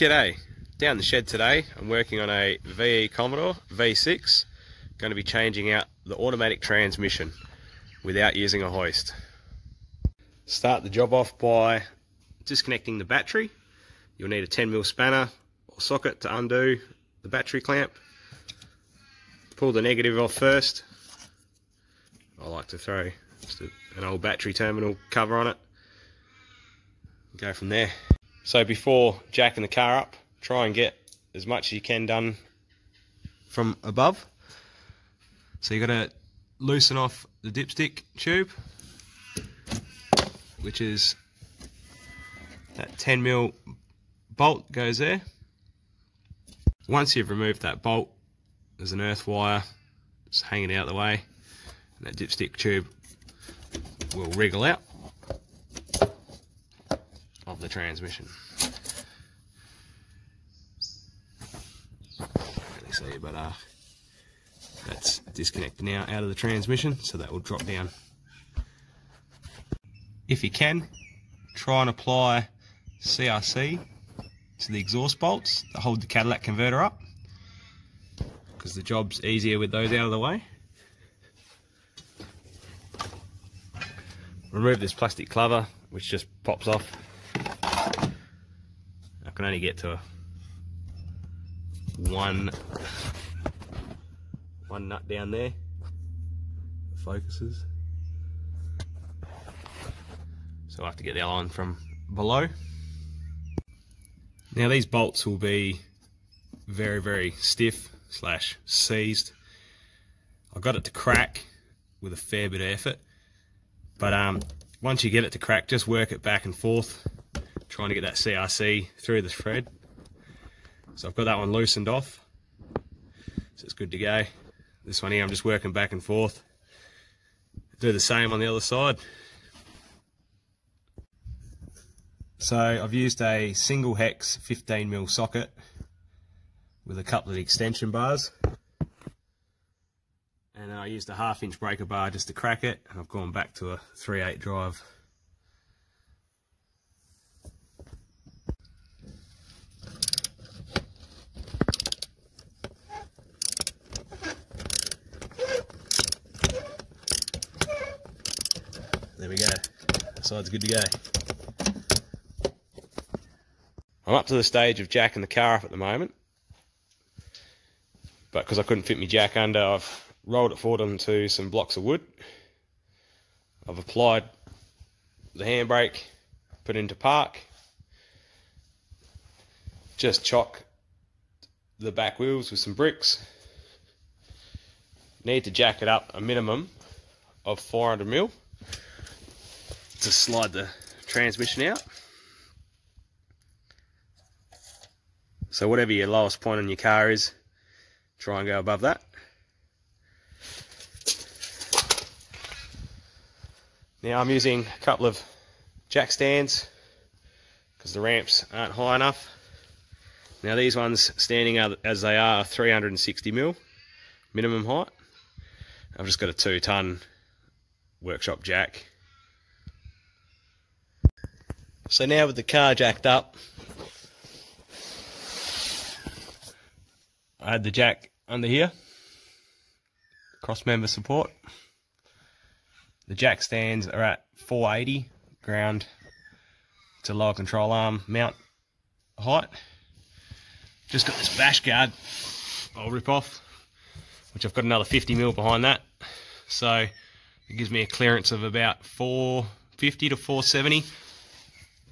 G'day. Down the shed today, I'm working on a VE Commodore V6. Going to be changing out the automatic transmission without using a hoist. Start the job off by disconnecting the battery. You'll need a 10mm spanner or socket to undo the battery clamp. Pull the negative off first. I like to throw just an old battery terminal cover on it. Go from there. So before jacking the car up, try and get as much as you can done from above. So you got to loosen off the dipstick tube, which is that 10 mil bolt goes there. Once you've removed that bolt, there's an earth wire just hanging out the way, and that dipstick tube will wriggle out the transmission. Really see, but uh, that's disconnected now out of the transmission, so that will drop down. If you can, try and apply CRC to the exhaust bolts that hold the Cadillac converter up, because the job's easier with those out of the way. Remove this plastic cover, which just pops off can only get to one one nut down there. focuses. So I have to get the other one from below. Now these bolts will be very, very stiff slash seized. I got it to crack with a fair bit of effort. But um, once you get it to crack, just work it back and forth trying to get that CRC through the thread. So I've got that one loosened off. So it's good to go. This one here, I'm just working back and forth. Do the same on the other side. So I've used a single hex 15mm socket with a couple of extension bars. And I used a half inch breaker bar just to crack it. And I've gone back to a 3/8 drive There we go. That side's good to go. I'm up to the stage of jacking the car up at the moment. But because I couldn't fit my jack under, I've rolled it forward onto some blocks of wood. I've applied the handbrake, put into park. Just chock the back wheels with some bricks. Need to jack it up a minimum of 400 mil to slide the transmission out. So whatever your lowest point on your car is, try and go above that. Now I'm using a couple of jack stands because the ramps aren't high enough. Now these ones standing as they are 360 mil minimum height. I've just got a two ton workshop jack so now with the car jacked up, I had the jack under here, cross member support. The jack stands are at 480 ground to lower control arm mount height. Just got this bash guard I'll rip off, which I've got another 50 mil behind that. So it gives me a clearance of about 450 to 470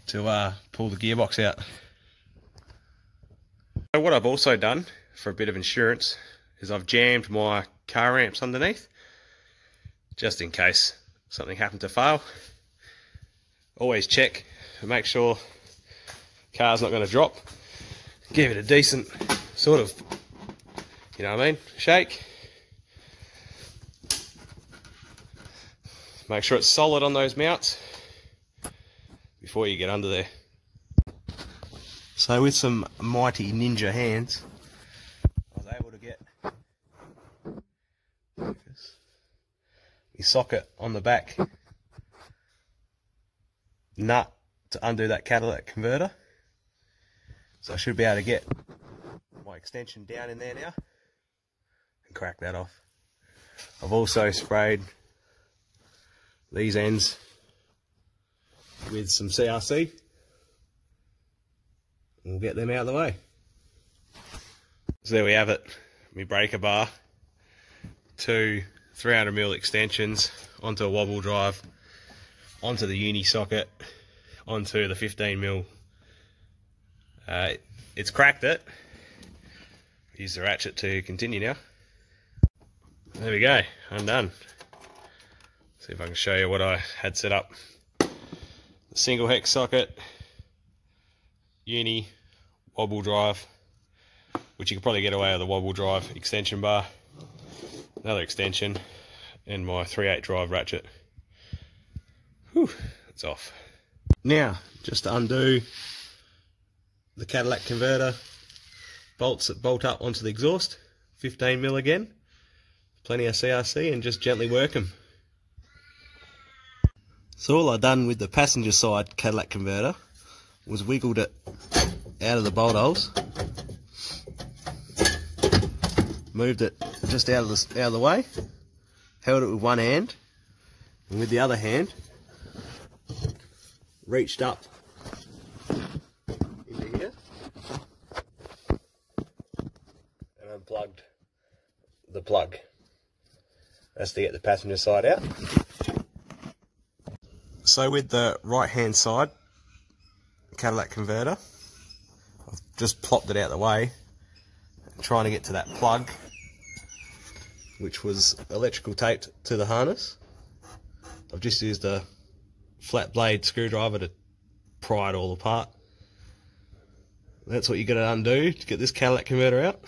to uh, pull the gearbox out. So what I've also done for a bit of insurance is I've jammed my car ramps underneath just in case something happened to fail. Always check and make sure car's not going to drop. Give it a decent sort of, you know what I mean, shake. Make sure it's solid on those mounts before you get under there. So with some mighty ninja hands, I was able to get the socket on the back nut to undo that catalytic converter. So I should be able to get my extension down in there now and crack that off. I've also sprayed these ends with some CRC. We'll get them out of the way. So there we have it, my breaker bar, two 300mm extensions onto a wobble drive, onto the uni socket, onto the 15mm. Uh, it's cracked it. Use the ratchet to continue now. There we go, I'm done. See if I can show you what I had set up. The single hex socket, uni, wobble drive, which you could probably get away with the wobble drive extension bar, another extension, and my 3/8 drive ratchet. Whew, it's off. Now, just to undo the Cadillac converter bolts that bolt up onto the exhaust, 15 mil again, plenty of CRC, and just gently work them. So all I done with the passenger side Cadillac converter was wiggled it out of the bolt holes, moved it just out of the out of the way, held it with one hand, and with the other hand reached up into here and unplugged the plug. That's to get the passenger side out. So with the right hand side Cadillac converter, I've just plopped it out of the way, trying to get to that plug, which was electrical taped to the harness. I've just used a flat blade screwdriver to pry it all apart. That's what you got to undo to get this Cadillac converter out.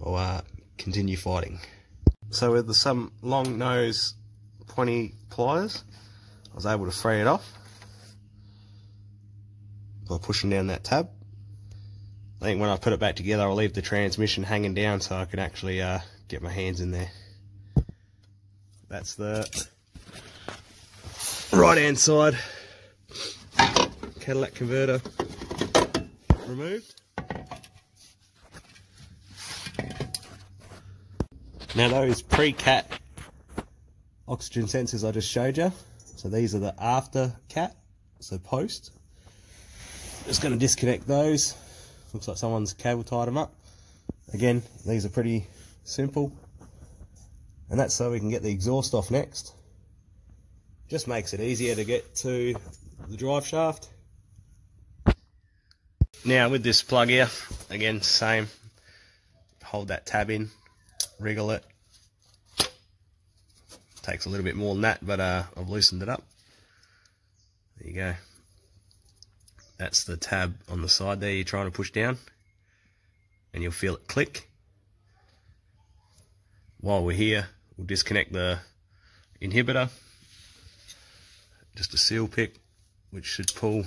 Or uh, continue fighting. So with the, some long nose pointy pliers, I was able to free it off by pushing down that tab. I think when I put it back together, I'll leave the transmission hanging down so I can actually uh, get my hands in there. That's the right hand side Cadillac converter removed. Now those pre-cat oxygen sensors I just showed you, so these are the after cat, so post. Just going to disconnect those. Looks like someone's cable tied them up. Again, these are pretty simple. And that's so we can get the exhaust off next. Just makes it easier to get to the drive shaft. Now with this plug here, again, same. Hold that tab in, wriggle it. Takes a little bit more than that, but uh, I've loosened it up. There you go. That's the tab on the side there you're trying to push down. And you'll feel it click. While we're here, we'll disconnect the inhibitor. Just a seal pick, which should pull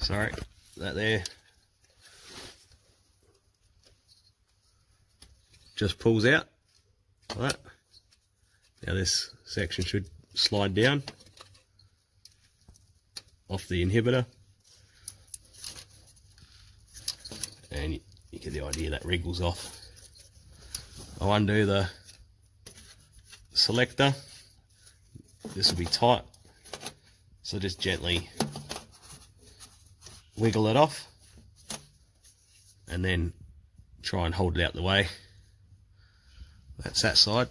sorry, that there just pulls out like that. Now this section should slide down off the inhibitor and you, you get the idea that wriggles off. I'll undo the selector. This will be tight, so just gently wiggle it off and then try and hold it out the way. That's that side.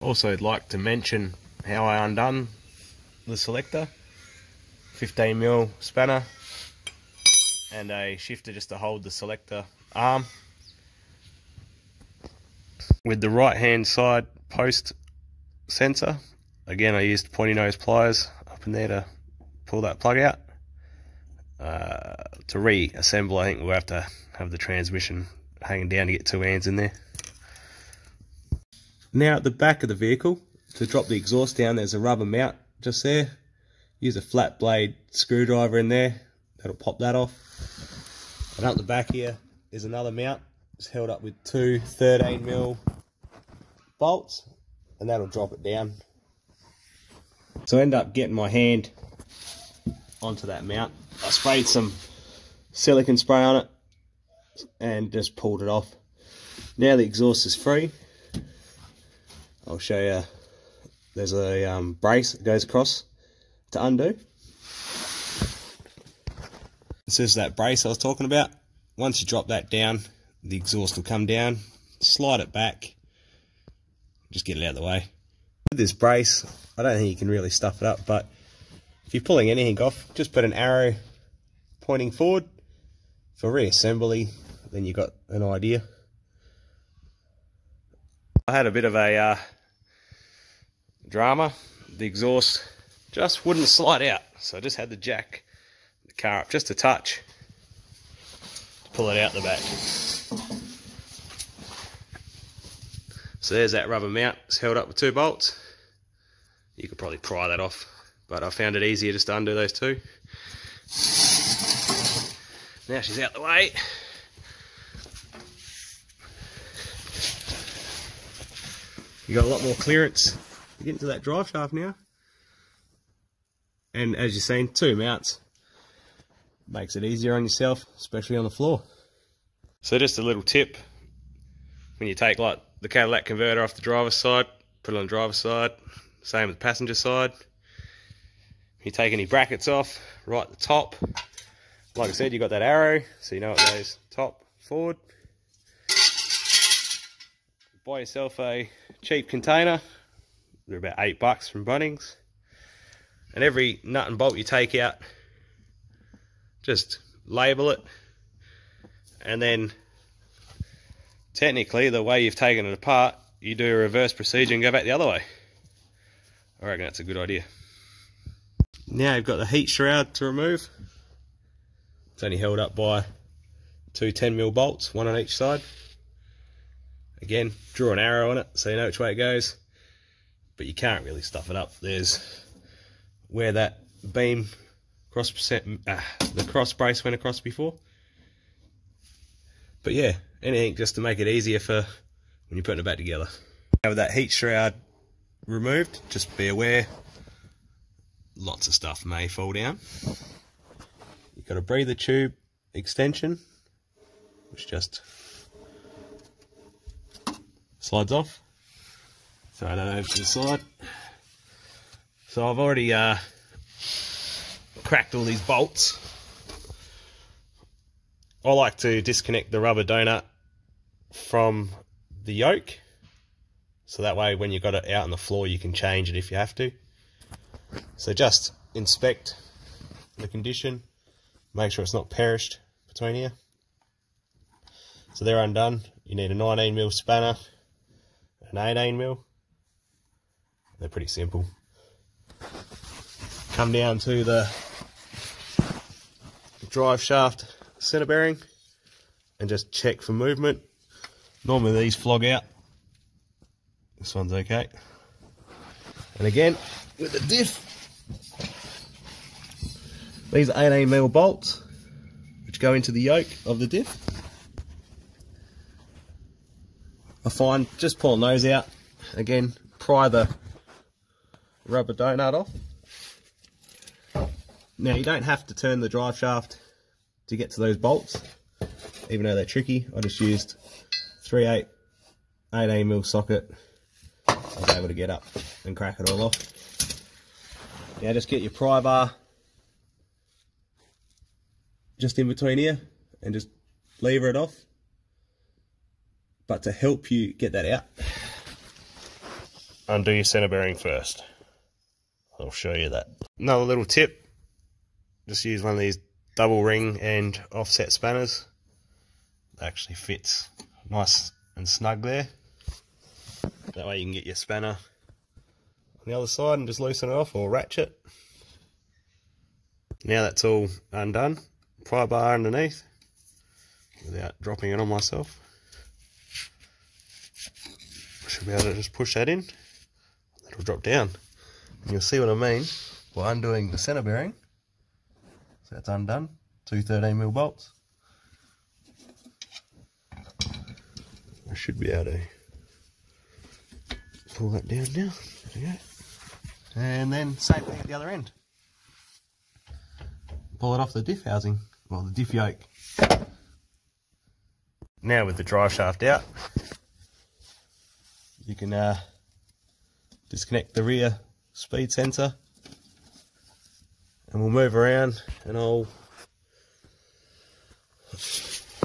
Also I'd like to mention how I undone the selector. 15mm spanner and a shifter just to hold the selector arm. With the right hand side post sensor, again I used pointy nose pliers up in there to pull that plug out. Uh, to reassemble I think we'll have to have the transmission hanging down to get two hands in there. Now at the back of the vehicle, to drop the exhaust down, there's a rubber mount just there. Use a flat blade screwdriver in there, that'll pop that off. And up the back here is another mount. It's held up with two 13 mil bolts, and that'll drop it down. to end up getting my hand onto that mount, I sprayed some silicon spray on it and just pulled it off. Now the exhaust is free. I'll show you. There's a um, brace that goes across to undo. This is that brace I was talking about. Once you drop that down, the exhaust will come down. Slide it back. Just get it out of the way. With this brace, I don't think you can really stuff it up, but if you're pulling anything off, just put an arrow pointing forward for reassembly, then you've got an idea. I had a bit of a uh, drama. The exhaust just wouldn't slide out, so I just had to jack the car up just a touch to pull it out the back. So there's that rubber mount. It's held up with two bolts. You could probably pry that off, but I found it easier just to undo those two. Now she's out the way. You got a lot more clearance to get into that drive shaft now. And as you've seen, two mounts makes it easier on yourself, especially on the floor. So just a little tip, when you take like the Cadillac converter off the driver's side, put it on the driver's side, same with the passenger side. You take any brackets off, right at the top, like I said, you got that arrow, so you know it goes top, forward. Buy yourself a cheap container. They're about eight bucks from Bunnings. And every nut and bolt you take out, just label it. And then technically the way you've taken it apart, you do a reverse procedure and go back the other way. I reckon that's a good idea. Now you've got the heat shroud to remove. It's only held up by two 10mm bolts, one on each side. Again, draw an arrow on it so you know which way it goes. But you can't really stuff it up. There's where that beam cross uh, the cross brace went across before. But yeah, anything just to make it easier for when you're putting it back together. Have that heat shroud removed, just be aware, lots of stuff may fall down. You've got a breather tube extension, which just slides off. Throw that over to the side. So I've already uh, cracked all these bolts. I like to disconnect the rubber donut from the yoke. So that way when you've got it out on the floor you can change it if you have to. So just inspect the condition. Make sure it's not perished between here. So they're undone. You need a 19mm spanner, an 18mm. They're pretty simple. Come down to the drive shaft center bearing and just check for movement. Normally these flog out. This one's okay. And again, with the diff, these are 18mm bolts, which go into the yoke of the diff. I find just pulling those out, again, pry the rubber donut off. Now you don't have to turn the drive shaft to get to those bolts, even though they're tricky. I just used 3 8 18 mil socket. I was able to get up and crack it all off. Now just get your pry bar just in between here and just lever it off. But to help you get that out, undo your center bearing first. I'll show you that. Another little tip, just use one of these double ring and offset spanners. It actually fits nice and snug there. That way you can get your spanner on the other side and just loosen it off or ratchet. Now that's all undone, pry bar underneath without dropping it on myself. Should be able to just push that in. That'll drop down. And you'll see what I mean by undoing the center bearing. So that's undone. Two 13 mil bolts. I should be able to pull that down now. There we go. And then same thing at the other end. Pull it off the diff housing, well the diff yoke. Now with the drive shaft out, you can uh, disconnect the rear speed sensor and we'll move around and I'll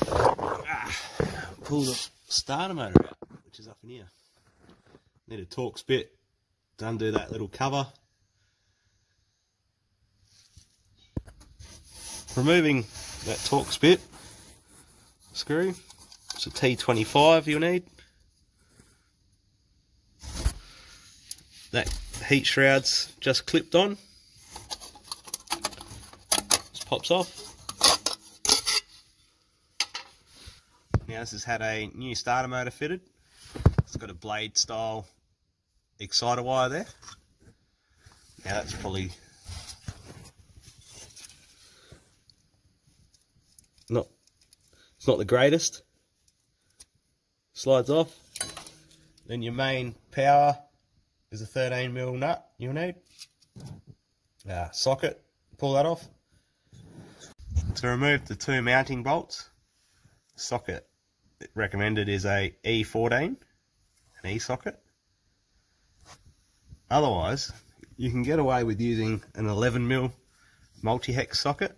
ah, pull the starter motor out, which is up in here. Need a Torx bit to undo that little cover. Removing that Torx bit screw, it's a T25 you'll need. That heat shroud's just clipped on. Just pops off. Now this has had a new starter motor fitted. It's got a blade style exciter wire there. Now that's probably not it's not the greatest. Slides off. Then your main power is a 13 mil nut you'll need. Uh, socket, pull that off. To remove the two mounting bolts, socket recommended is a E14, an E socket. Otherwise, you can get away with using an 11 mil multi-hex socket.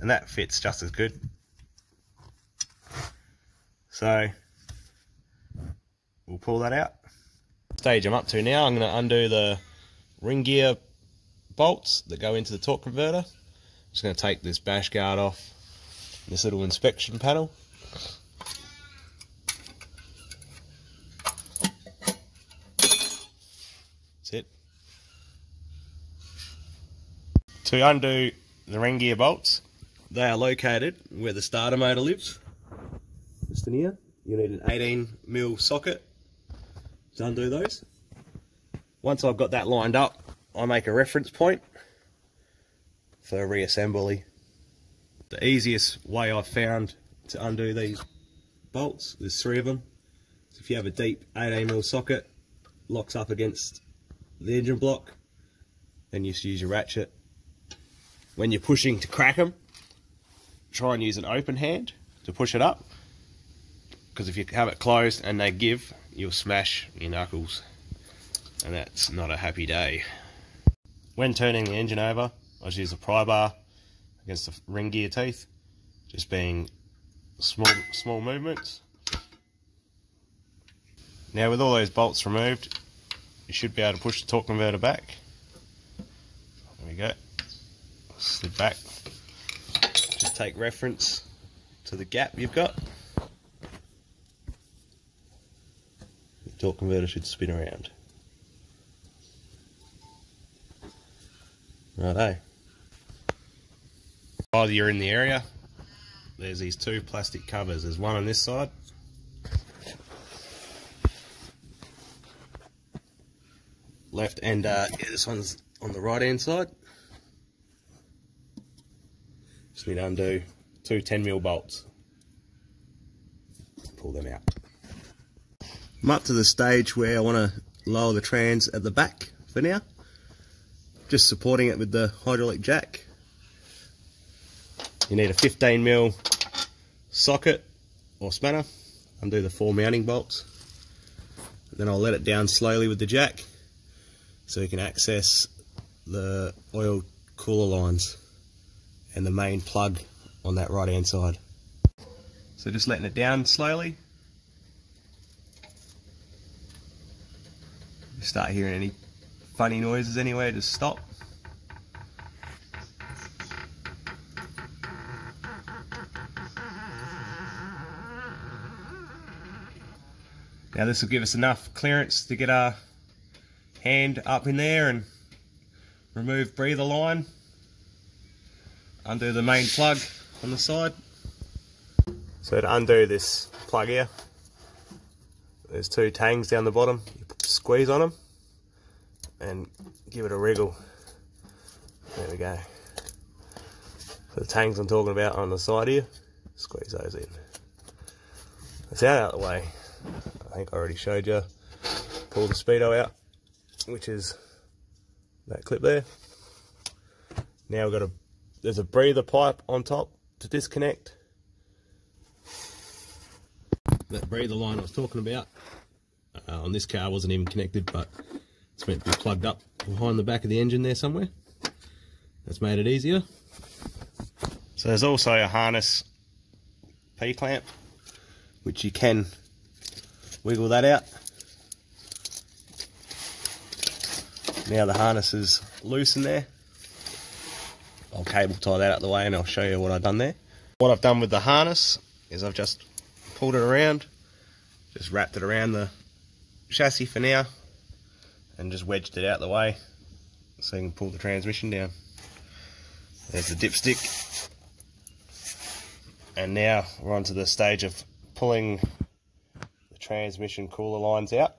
And that fits just as good. So, we'll pull that out. Stage I'm up to now, I'm going to undo the ring gear bolts that go into the torque converter. I'm just going to take this bash guard off this little inspection panel. That's it. To undo the ring gear bolts, they are located where the starter motor lives. Just in here. You need an 18 mil socket to undo those. Once I've got that lined up, I make a reference point for reassembly. The easiest way I've found to undo these bolts, there's three of them. So if you have a deep 18 mil socket, locks up against the engine block, then you just use your ratchet. When you're pushing to crack them, try and use an open hand to push it up because if you have it closed and they give, you'll smash your knuckles, and that's not a happy day. When turning the engine over, I just use a pry bar against the ring gear teeth, just being small, small movements. Now with all those bolts removed, you should be able to push the torque converter back. There we go. Slid back. Just take reference to the gap you've got. Torque converter should spin around. Righto. While you're in the area, there's these two plastic covers. There's one on this side. Left and uh, yeah, this one's on the right hand side. Just need to undo two 10mm bolts. Pull them out. I'm up to the stage where I want to lower the trans at the back for now. Just supporting it with the hydraulic jack. You need a 15mm socket or spanner. Undo the four mounting bolts. Then I'll let it down slowly with the jack so you can access the oil cooler lines and the main plug on that right hand side. So just letting it down slowly start hearing any funny noises anyway, just stop. Now this will give us enough clearance to get our hand up in there and remove breather line undo the main plug on the side. So to undo this plug here, there's two tangs down the bottom squeeze on them and give it a wriggle. There we go. The tangs I'm talking about on the side here, squeeze those in. That's out of the way. I think I already showed you. pull the speedo out, which is that clip there. Now we've got a, there's a breather pipe on top to disconnect. That breather line I was talking about uh, on this car wasn't even connected, but it's meant to be plugged up behind the back of the engine there somewhere. That's made it easier. So there's also a harness P-clamp, which you can wiggle that out. Now the harness is loose in there. I'll cable tie that out the way and I'll show you what I've done there. What I've done with the harness is I've just pulled it around, just wrapped it around the chassis for now and just wedged it out the way so you can pull the transmission down. There's the dipstick. And now we're on to the stage of pulling the transmission cooler lines out.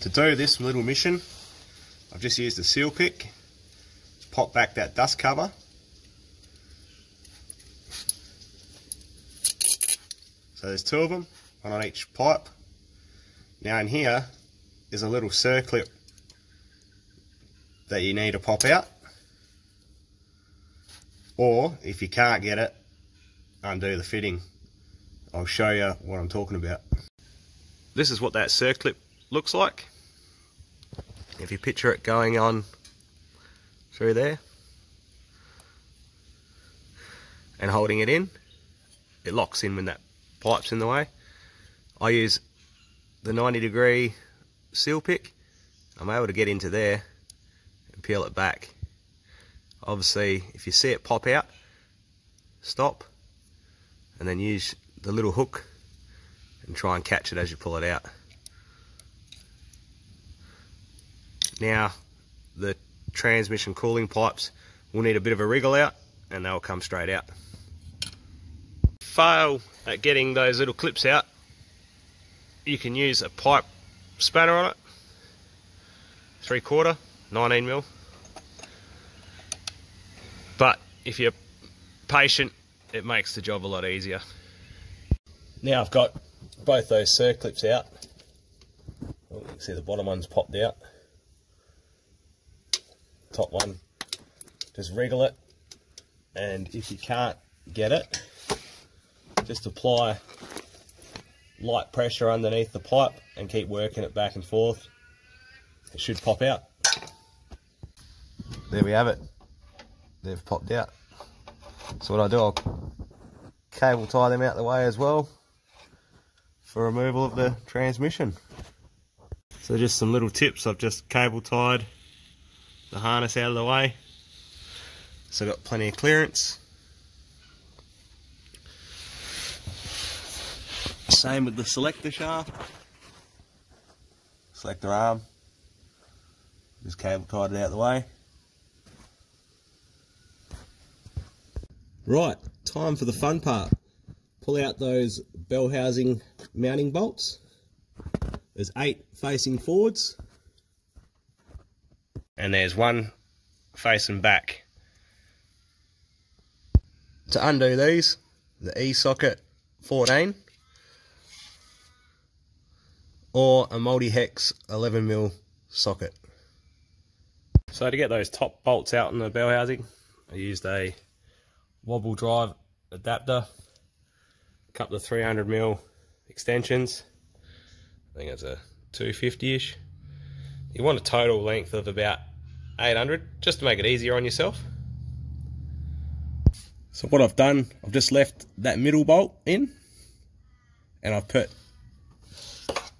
To do this little mission, I've just used a seal pick to pop back that dust cover. So there's two of them, one on each pipe. Now in here is a little circlip that you need to pop out. Or if you can't get it, undo the fitting. I'll show you what I'm talking about. This is what that circlip looks like. If you picture it going on through there and holding it in, it locks in when that pipe's in the way. I use the 90 degree seal pick. I'm able to get into there and peel it back. Obviously, if you see it pop out, stop and then use the little hook and try and catch it as you pull it out. Now, the transmission cooling pipes will need a bit of a wriggle out and they'll come straight out. Fail at getting those little clips out, you can use a pipe spanner on it, three quarter, 19 mil. But if you're patient, it makes the job a lot easier. Now I've got both those circlips out. Oh, you can see the bottom one's popped out. Top one, just wriggle it. And if you can't get it, just apply light pressure underneath the pipe and keep working it back and forth. It should pop out. There we have it. They've popped out. So what I do, I'll cable tie them out the way as well for removal of the transmission. So just some little tips. I've just cable tied the harness out of the way. So I've got plenty of clearance. Same with the selector shaft. Selector arm. Just cable tied it out of the way. Right, time for the fun part. Pull out those bell housing mounting bolts. There's eight facing forwards. And there's one facing back. To undo these, the E-socket 14 or a multi-hex 11mm socket. So to get those top bolts out in the bell housing, I used a wobble drive adapter, a couple of 300mm extensions, I think it's a 250-ish. You want a total length of about 800, just to make it easier on yourself. So what I've done, I've just left that middle bolt in, and I've put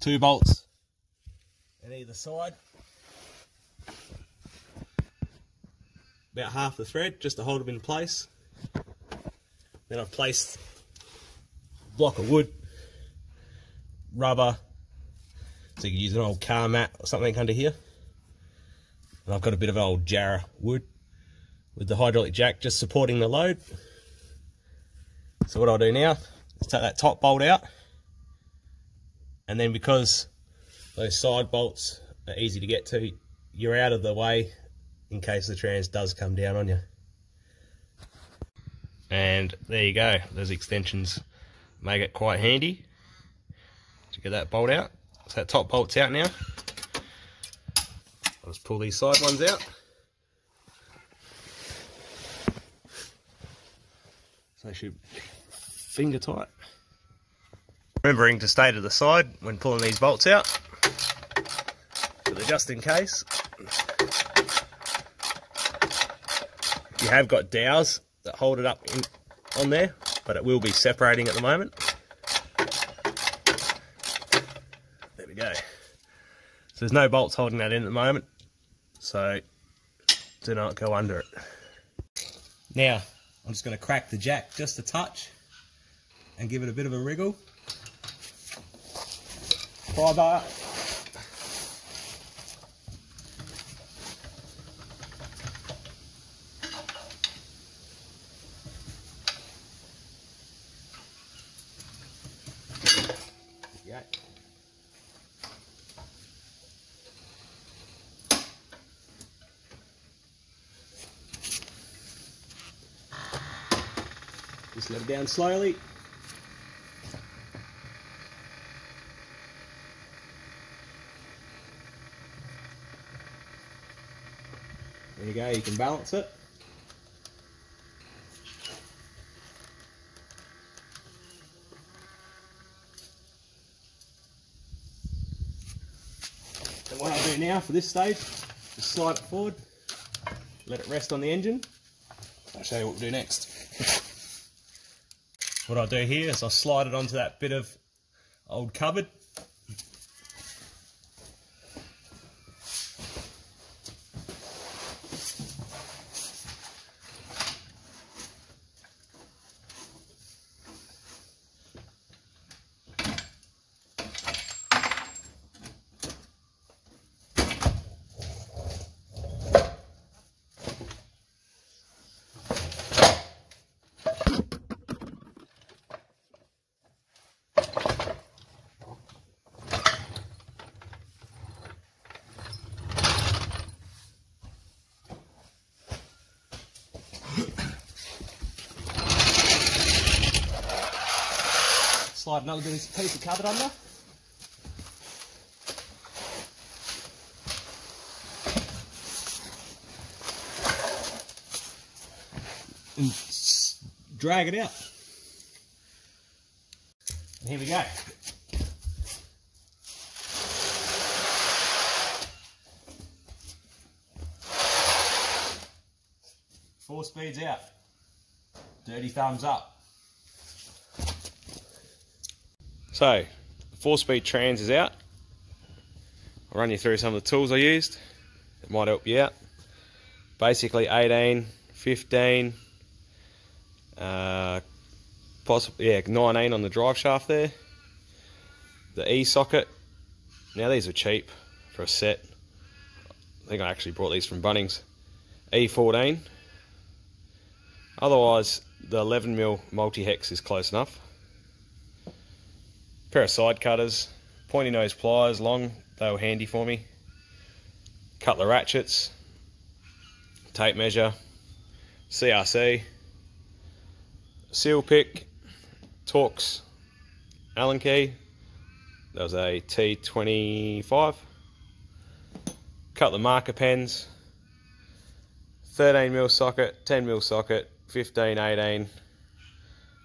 two bolts at either side. About half the thread, just to hold them in place. Then I've placed a block of wood, rubber, so you can use an old car mat or something under here. And I've got a bit of old Jarrah wood with the hydraulic jack just supporting the load. So what I'll do now is take that top bolt out and then because those side bolts are easy to get to, you're out of the way in case the trans does come down on you. And there you go, those extensions make it quite handy to get that bolt out. So that top bolt's out now. I'll just pull these side ones out. So they should finger tight. Remembering to stay to the side when pulling these bolts out. just in case. You have got dowels that hold it up in, on there, but it will be separating at the moment. There we go. So there's no bolts holding that in at the moment, so do not go under it. Now, I'm just going to crack the jack just a touch and give it a bit of a wriggle. Pry bar Just let it down slowly. You can balance it. And what I'll do now for this stage, just slide it forward, let it rest on the engine. I'll show you what we'll do next. What I'll do here is I'll slide it onto that bit of old cupboard. Slide another piece of cupboard under. And drag it out. And here we go. Four speeds out. Dirty thumbs up. So, four speed trans is out. I'll run you through some of the tools I used. It might help you out. Basically 18, 15, uh, possibly, yeah, 19 on the drive shaft there. The E socket. Now these are cheap for a set. I think I actually brought these from Bunnings. E14. Otherwise, the 11mm multi-hex is close enough pair of side cutters, pointy nose pliers, long, they were handy for me. Couple of ratchets, tape measure, CRC, seal pick, Torx, Allen key, that was a T25, couple of marker pens, 13mm socket, 10mm socket, 15, 18, and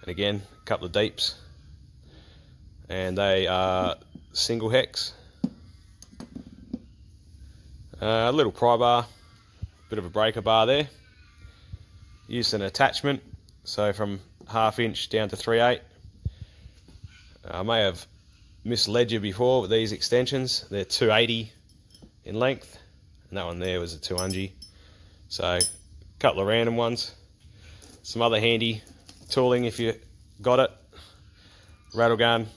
again, a couple of deeps and they are single hex. Uh, a little pry bar, bit of a breaker bar there. Used an attachment, so from half inch down to 3 8. I may have misled you before with these extensions. They're 280 in length, and that one there was a 200. So, a couple of random ones. Some other handy tooling if you got it. Rattle gun,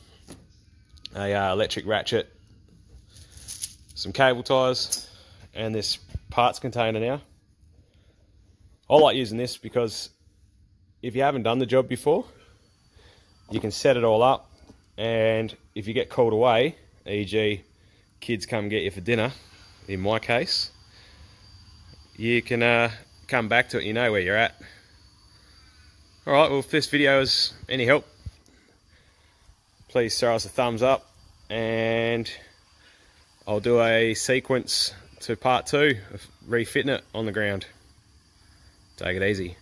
a uh, electric ratchet, some cable ties, and this parts container now. I like using this because if you haven't done the job before, you can set it all up and if you get called away, e.g. kids come get you for dinner, in my case, you can uh, come back to it, you know where you're at. Alright, well if this video is any help, please throw us a thumbs up and I'll do a sequence to part two of refitting it on the ground. Take it easy.